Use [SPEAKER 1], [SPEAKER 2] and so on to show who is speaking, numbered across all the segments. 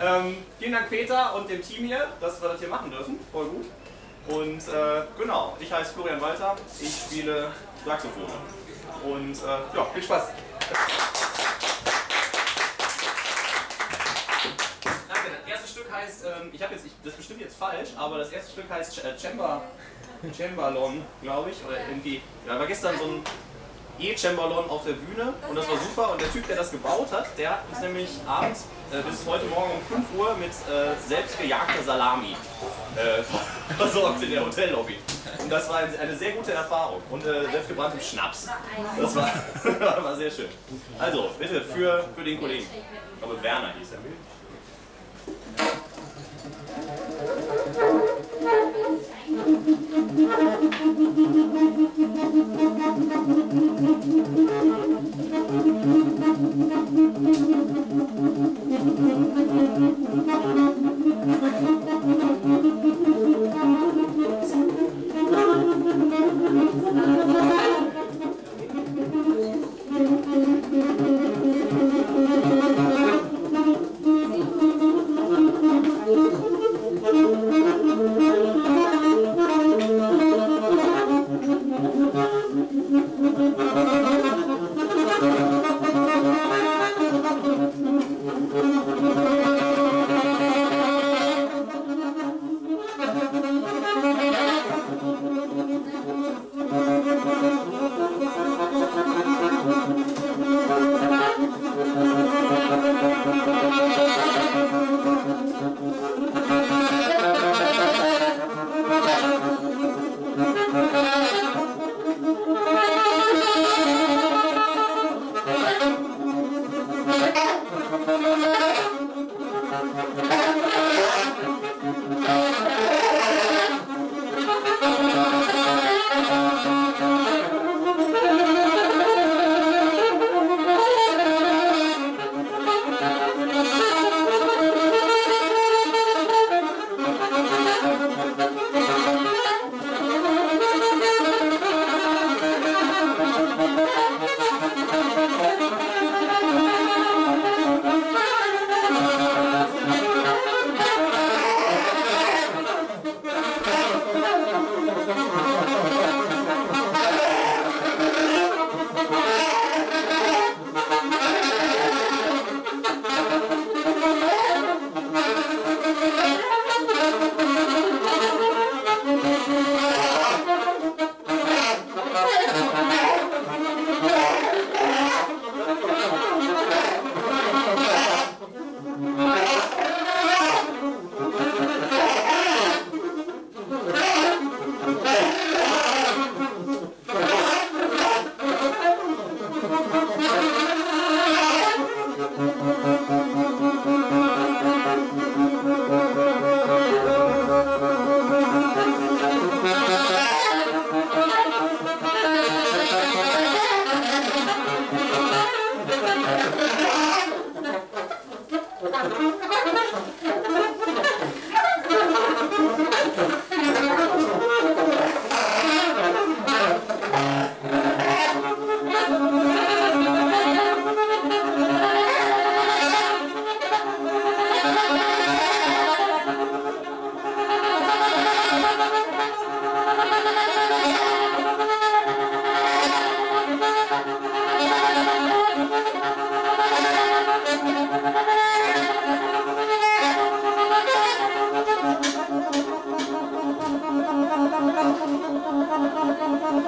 [SPEAKER 1] Ähm, vielen Dank Peter und dem Team hier, dass wir das hier machen dürfen. Voll gut. Und äh, genau, ich heiße Florian Walter, ich spiele Saxophon. Und äh, ja, viel Spaß. Danke, das erste Stück heißt, ähm, ich habe jetzt, ich, das bestimmt jetzt falsch, aber das erste Stück heißt Ch- äh, Chamber, Chamberlon, glaube ich, oder irgendwie. Ja, war gestern so ein E-Chamberlon auf der Bühne und das war super. Und der Typ, der das gebaut hat, der hat uns nämlich abends äh, bis heute Morgen um 5 Uhr mit äh, selbst gejagter Salami äh, versorgt in der Hotellobby. Und das war eine, eine sehr gute Erfahrung. Und äh, selbstgebranntem Schnaps. Das war, war sehr schön. Also, bitte für, für den Kollegen. Ich glaube, Werner hieß er.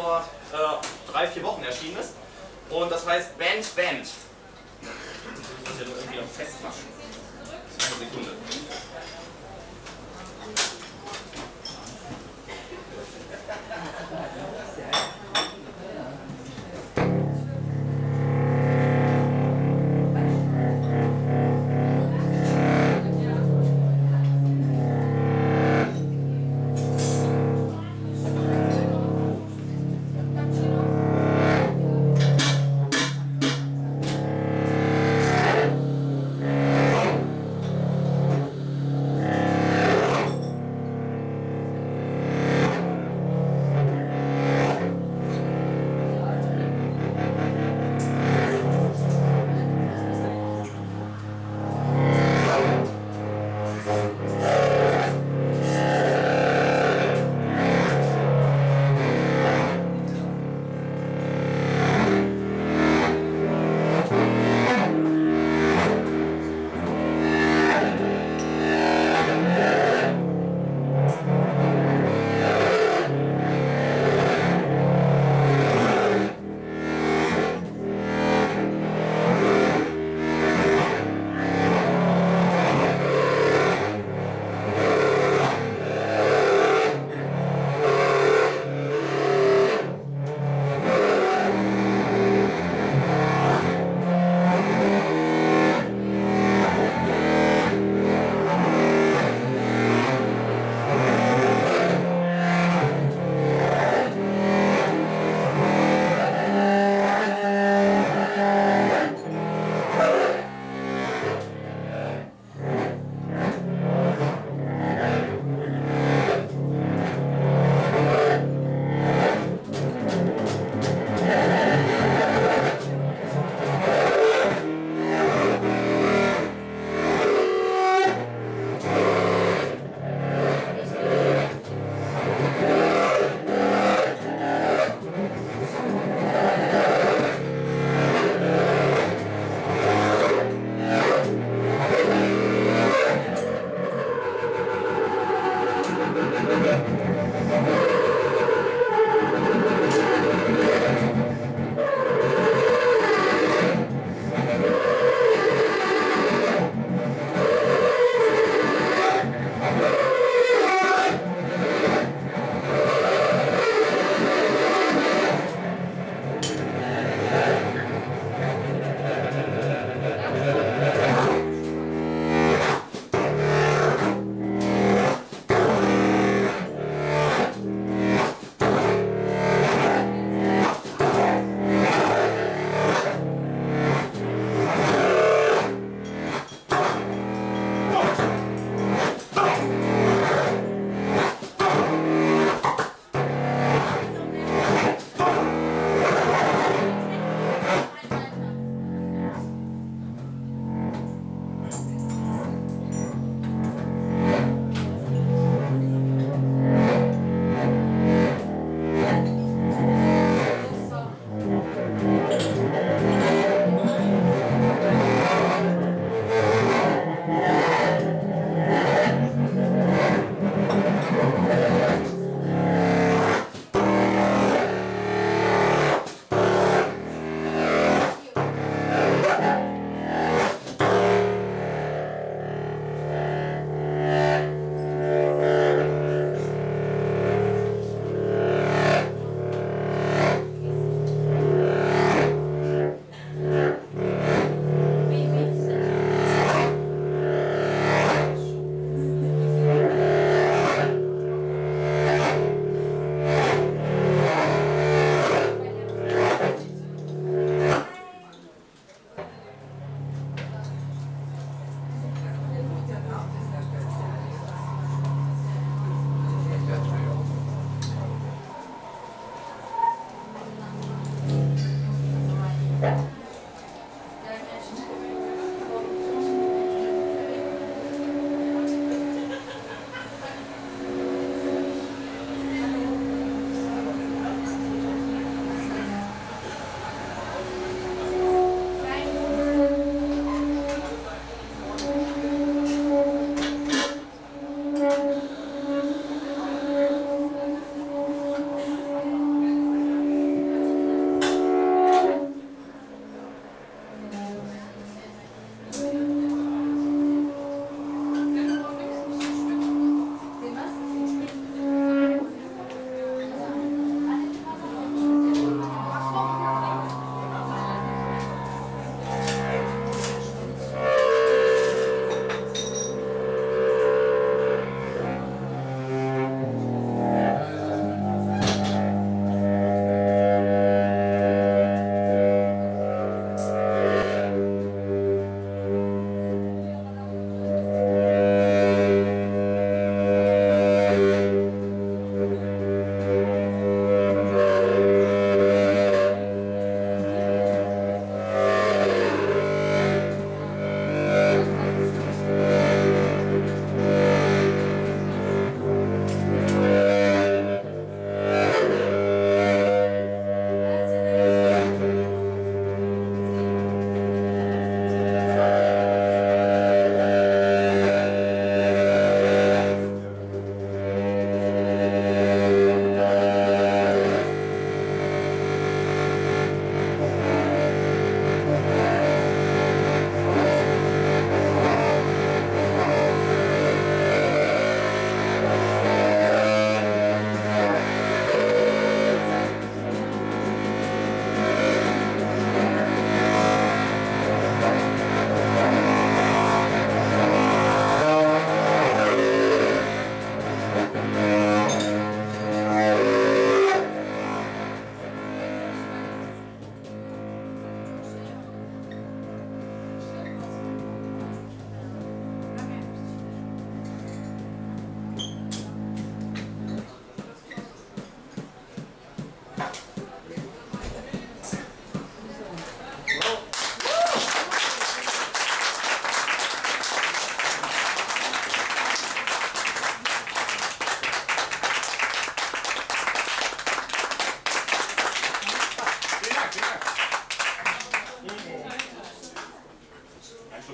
[SPEAKER 1] vor äh, drei, vier Wochen erschienen ist. Und das heißt Band Band. Das muss ja nur irgendwie am Festmachen. Eine Sekunde.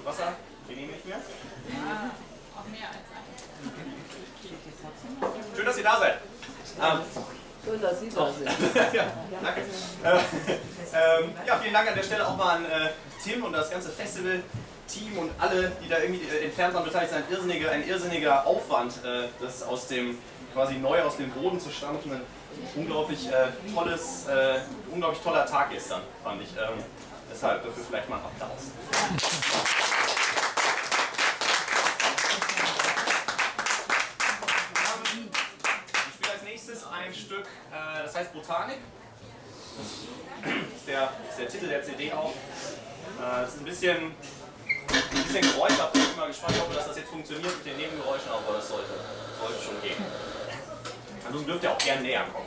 [SPEAKER 1] Wasser. Genehmige ich mir.
[SPEAKER 2] Ja, auch mehr als ein.
[SPEAKER 1] Schön, dass ihr da seid. Ähm,
[SPEAKER 3] Schön, dass Sie da sind.
[SPEAKER 1] ja, danke. Äh, ähm, ja, vielen Dank an der Stelle auch mal an äh, Tim und das ganze Festival-Team und alle, die da irgendwie äh, entfernt waren beteiligt sind. Ein irrsinniger, ein irrsinniger Aufwand, äh, das aus dem quasi neu aus dem Boden zu stampfen. Ein unglaublich äh, tolles, unglaublich toller Tag gestern, fand ich. Ähm, deshalb dafür vielleicht mal ein Applaus. Ich spiele als nächstes ein Stück, äh, das heißt Botanik. Das ist der, ist der Titel der CD auch. Äh, ist ein bisschen, ein bisschen geräuschhaft. Ich bin mal gespannt, ob das jetzt funktioniert mit den Nebengeräuschen, aber das sollte, sollte schon gehen. Ansonsten dürft ihr auch gerne näher kommen.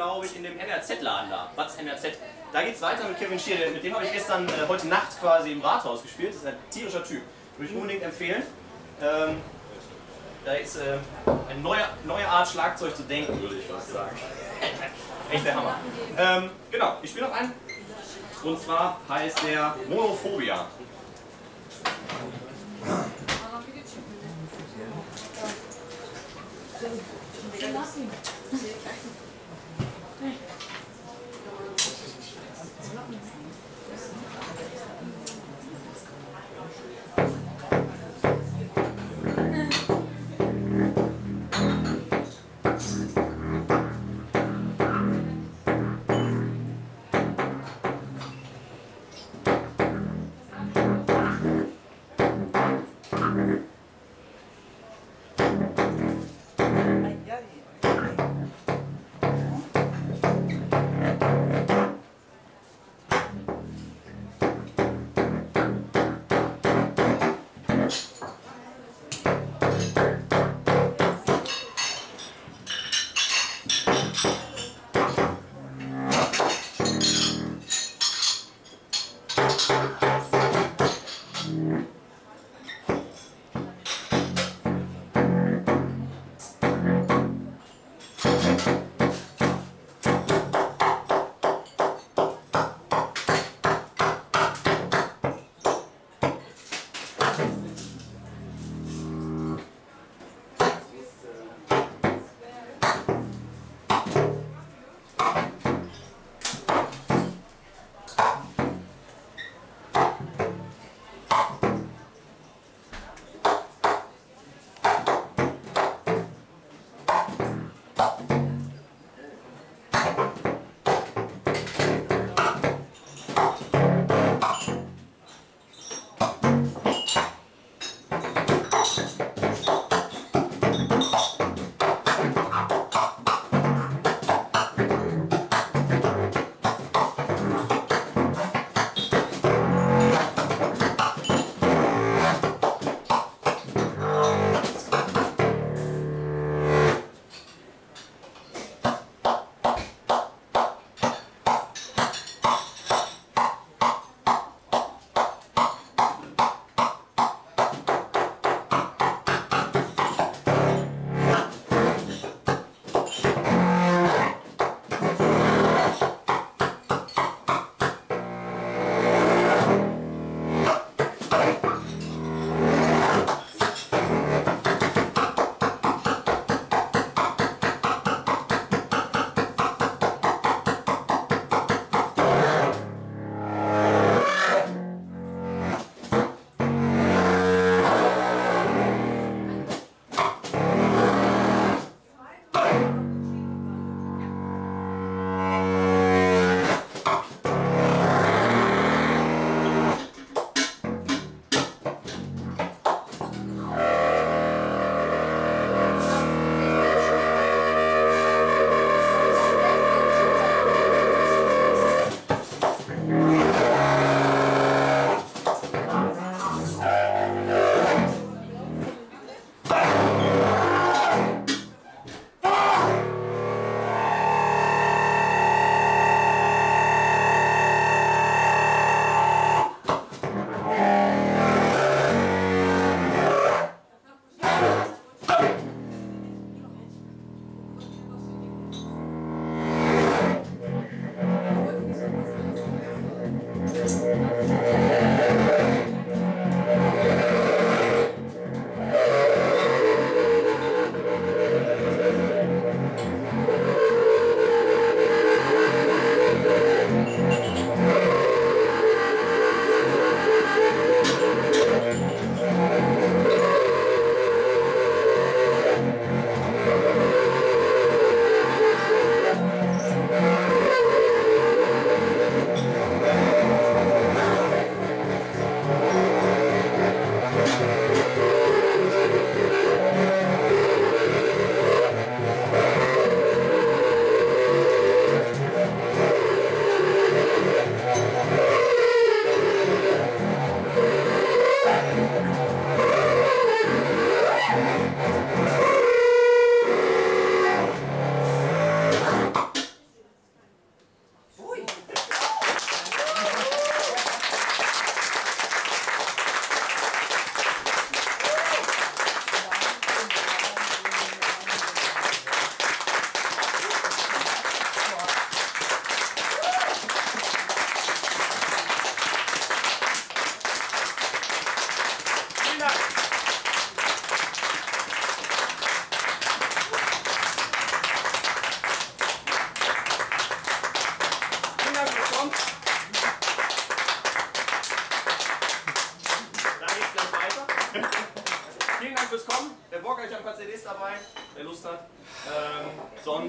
[SPEAKER 1] Glaube ich, in dem NRZ-Laden da, Batz NRZ. Da geht es weiter mit Kevin Schier, mit dem habe ich gestern, äh, heute Nacht quasi im Rathaus gespielt. Das ist ein tierischer Typ. Würde ich unbedingt empfehlen. Ähm, da ist äh, eine neue, neue Art Schlagzeug zu denken, würde ich fast sagen. Echt der Hammer. Ähm, genau, ich spiele noch einen. Und zwar heißt der Monophobia.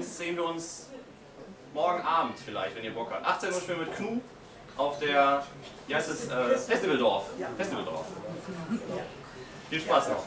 [SPEAKER 1] Sonst sehen wir uns morgen Abend vielleicht, wenn ihr Bock habt. 18 Uhr spielen wir mit Knu auf der, wie heißt es, äh, Festivaldorf. Festivaldorf. Viel Spaß noch.